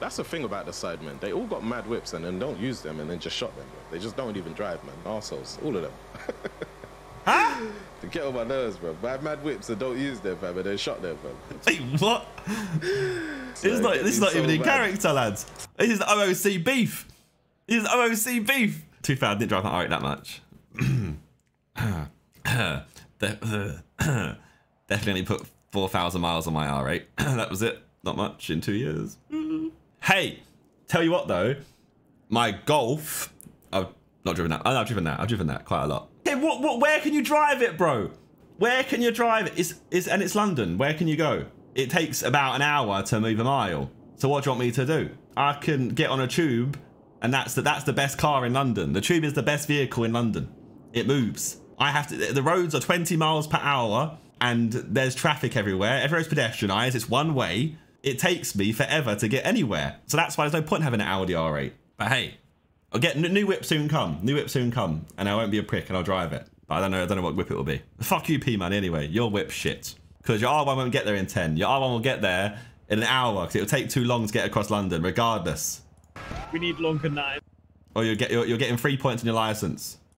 That's the thing about the sidemen. They all got mad whips and then don't use them and then just shot them. They just don't even drive, man. Arseholes. All of them. Huh? They get on my nerves, bro. Buy mad whips and don't use them, fam, and then shot them, bro. Wait, what? So This is not, this is not so even in character, lads. This is OOC beef. This is OOC beef. Too fair, I didn't drive my R8 that much. Definitely put 4,000 miles on my R8. that was it. Not much in two years. Hey, tell you what though, my Golf. I've not driven that. Oh, I've driven that. I've driven that quite a lot. Okay, what, what, where can you drive it, bro? Where can you drive it? It's, it's, and it's London. Where can you go? It takes about an hour to move a mile. So what do you want me to do? I can get on a tube, and that's the, that's the best car in London. The tube is the best vehicle in London. It moves. I have to. The roads are 20 miles per hour, and there's traffic everywhere. Everywhere's pedestrianised. It's one way. It takes me forever to get anywhere. So that's why there's no point in having an Audi R8. But hey, I'll get new whip soon come. New whip soon come, and I won't be a prick, and I'll drive it. But I don't know. I don't know what whip it will be. Fuck you, P man. Anyway, your whip shit. Because your R1 won't get there in 10. Your R1 will get there in an hour because it'll take too long to get across London, regardless. We need longer that. Or you'll get you're, you're getting three points on your license.